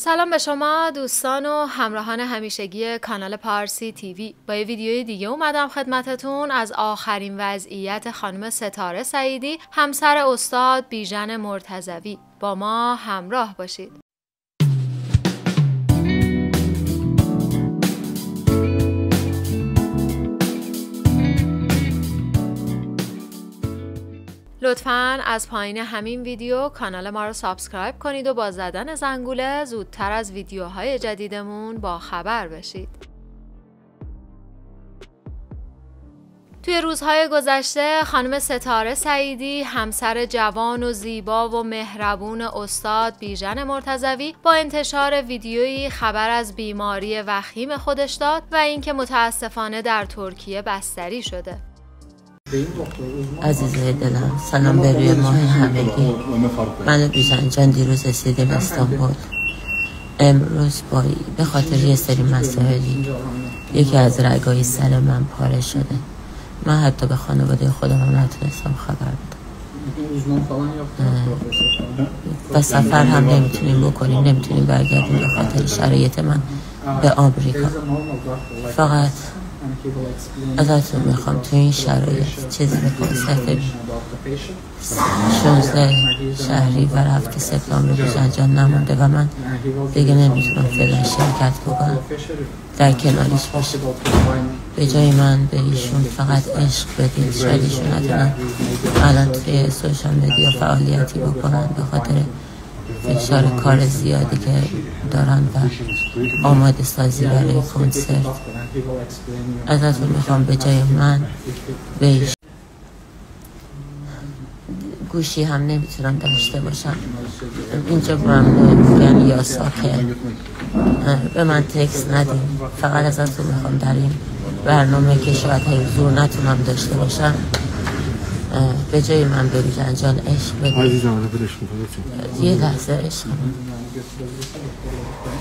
سلام به شما دوستان و همراهان همیشگی کانال پارسی TV. با یه ویدیوی دیگه اومدم خدمتتون. از آخرین وضعیت خانم ستاره سعیدی همسر استاد بیژن مرتضوی با ما همراه باشید. لطفا از پایین همین ویدیو کانال ما رو subscribe کنید و با زدن زنگوله زودتر از ویدیوهای جدیدمون با خبر بشید. توی روزهای گذشته خانم ستاره سعیدی همسر جوان و زیبا و مهربون استاد بیژن مرتزوی با انتشار ویدیویی خبر از بیماری وخیم خودش داد و اینکه متاسفانه در ترکیه بستری شده. عزیزای دلم سلام به روی ماه همگی. من بیژن جان دیروز رسیدیم استانبول. امروز با به خاطر یه سری مسائلی. یکی از رگای سر من پاره شده. من حتی به خانواده خودم هم نتونستم خبر بدم. و سفر هم نمی‌تونیم بکنیم نمی‌تونیم برگردیم به خاطر شرایط من به آمریکا. فقط ازتون می‌خوام تو این شرایط چیزی به کنسرت 16 شهری و هفته سپتامبر بیژن نمونده و من دیگه نمی‌تونم فعلا شرکت بکنم. در کنارش باشم به جای من به ایشون فقط عشق بدید شاید ایشون الان توی سوشال مدیا فعالیتی بکنن به خاطر فشار کار زیادی که دارن و آماده سازی برای کنسرت. ازتون می‌خوام به جای من بهش گوشی هم نمی‌تونم داشته باشم. اینجا ممنوع میگن یا ساکن. به من تکس ندیم فقط ازتون می‌خوام در این برنامه که شاید حضور نتونم داشته باشم. به جای من بریزن جان عشق بدید یه لحظه عشق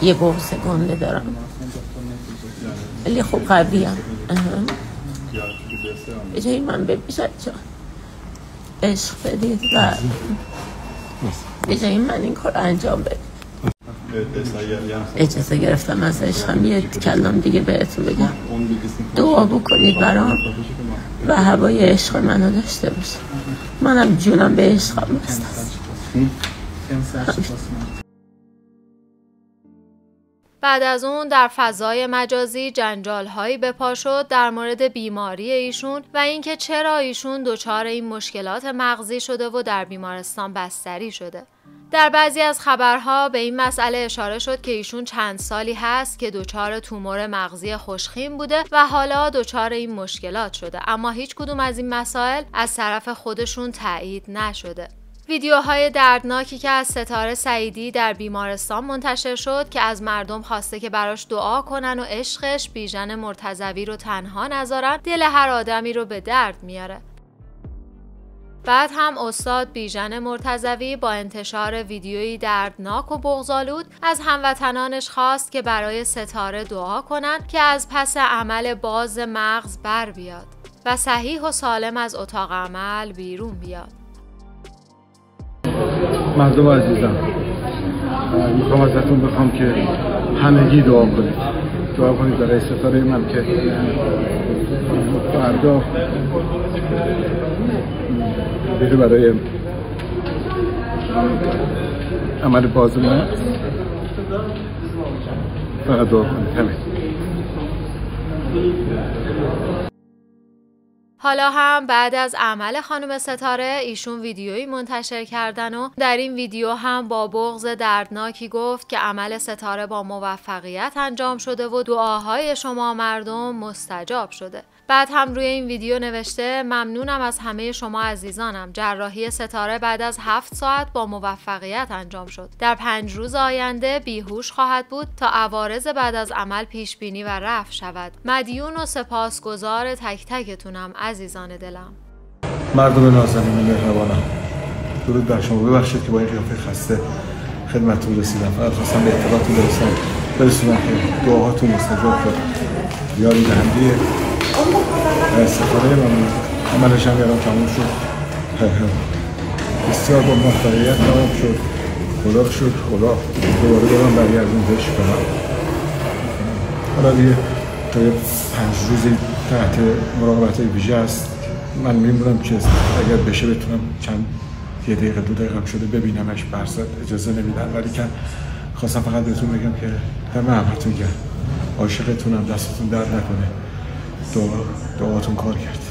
یه بغز گنده دارم. ولی خوب قوی هم. به جای من ببیشد جان عشق بدید. و به جای من این کار انجام بدید. اجازه گرفتم از عشقم یه کلام دیگه بهتون بگم. دعا بکنید برام و هوای عشق منو داشته باشه منم جونم به عشقم بسته بعد از اون در فضای مجازی جنجال هایی به پا شد در مورد بیماری ایشون و اینکه چرا ایشون دچار این مشکلات مغزی شده و در بیمارستان بستری شده. در بعضی از خبرها به این مسئله اشاره شد که ایشون چند سالی هست که دچار تومور مغزی خوشخیم بوده و حالا دچار این مشکلات شده اما هیچ کدوم از این مسائل از طرف خودشون تایید نشده. ویدیوهای دردناکی که از ستاره سعیدی در بیمارستان منتشر شد که از مردم خواسته که براش دعا کنن و عشقش بیژن مرتزوی رو تنها نذارن دل هر آدمی رو به درد میاره. بعد هم استاد بیژن مرتزوی با انتشار ویدیویی دردناک و بغضالود از هموطنانش خواست که برای ستاره دعا کنند که از پس عمل باز مغز بر بیاد و صحیح و سالم از اتاق عمل بیرون بیاد. مردم عزیزم می‌خوام ازتون بخوام که همگی دعا کنید دعا کنید برای ستاره من که فردا. بره برای عمل باز مغز فقط دعا کنید همین حالا هم بعد از عمل خانم ستاره ایشون ویدیویی منتشر کردن و در این ویدیو هم با بغض دردناکی گفت که عمل ستاره با موفقیت انجام شده و دعاهای شما مردم مستجاب شده. بعد هم روی این ویدیو نوشته ممنونم از همه شما عزیزانم. جراحی ستاره بعد از هفت ساعت با موفقیت انجام شد. در پنج روز آینده بیهوش خواهد بود تا عوارض بعد از عمل پیش بینی و رفع شود. مدیون و سپاسگزار تک تکتونم. عزیزان دلم. مردم نازنین مهربانم. درود بر شما. ببخشید که با این قیافه خسته خدمتتون رسیدم. فقط خواستم به اطلاعاتون برسم. برسونم که دعاهاتون مستجاب شد یاری دهنده استفاده من عملش هم یادم تموم شد. بسیار با موفقیت تمام شد. خدا شکر خدا دوباره دارم برگردوندش کنم. حالا دیگه تا پنج روزی تحت مراقبت ویژه است. من میمونم که اگر بشه بتونم چند یه دقیقه دو دقیقه شده ببینمش برصد اجازه نمیدن ولی که خواستم فقط بهتون بگم که در محبتون گرم عاشقتونم دستتون درد نکنه. دعا دعاتون کار کرد.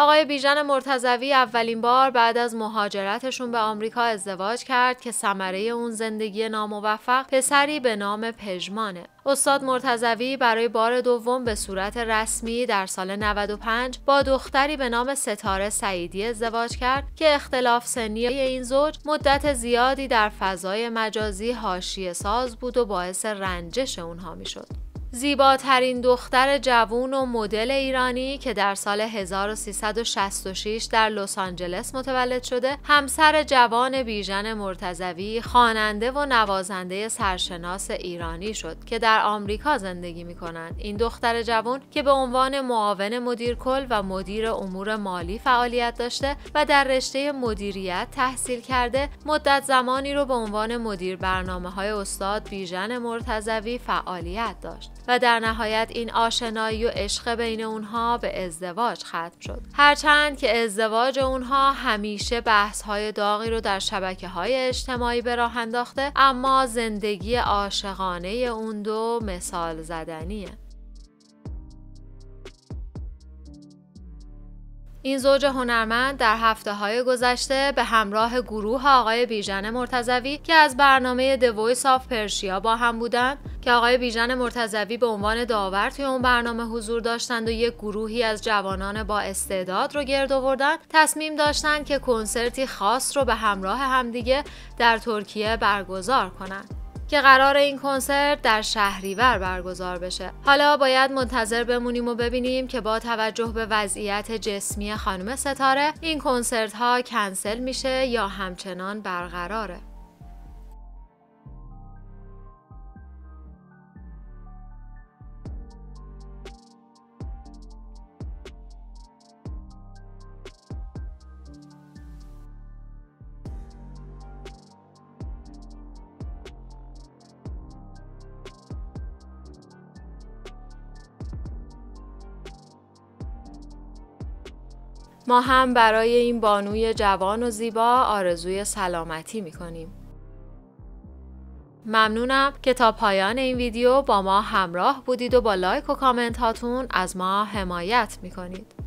آقای بیژن مرتزوی اولین بار بعد از مهاجرتشون به آمریکا ازدواج کرد که ثمره اون زندگی ناموفق پسری به نام پژمانه. استاد مرتزوی برای بار دوم به صورت رسمی در سال 95 با دختری به نام ستاره سعیدی ازدواج کرد که اختلاف سنی این زوج مدت زیادی در فضای مجازی حاشیه ساز بود و باعث رنجش اونها می‌شد. زیباترین دختر جوون و مدل ایرانی که در سال 1366 در لس آنجلس متولد شده همسر جوان بیژن مرتزوی خواننده و نوازنده سرشناس ایرانی شد که در آمریکا زندگی می کنند این دختر جوان که به عنوان معاون مدیر کل و مدیر امور مالی فعالیت داشته و در رشته مدیریت تحصیل کرده مدت زمانی رو به عنوان مدیر برنامه های استاد بیژن مرتزوی فعالیت داشت. و در نهایت این آشنایی و عشق بین اونها به ازدواج ختم شد. هرچند که ازدواج اونها همیشه بحث های داغی رو در شبکه های اجتماعی به راه انداخته اما زندگی عاشقانه اون دو مثال زدنیه. این زوج هنرمند در هفته های گذشته به همراه گروه آقای بیژن مرتزوی که از برنامه Voice of Persia با هم بودند که آقای بیژن مرتزوی به عنوان داور توی اون برنامه حضور داشتند و یک گروهی از جوانان با استعداد رو گرد آوردن تصمیم داشتند که کنسرتی خاص رو به همراه همدیگه در ترکیه برگزار کنند که قرار این کنسرت در شهریور برگزار بشه. حالا باید منتظر بمونیم و ببینیم که با توجه به وضعیت جسمی خانم ستاره این کنسرت ها کنسل میشه یا همچنان برقراره. ما هم برای این بانوی جوان و زیبا آرزوی سلامتی می کنیم. ممنونم که تا پایان این ویدیو با ما همراه بودید و با لایک و کامنت هاتون از ما حمایت می کنید.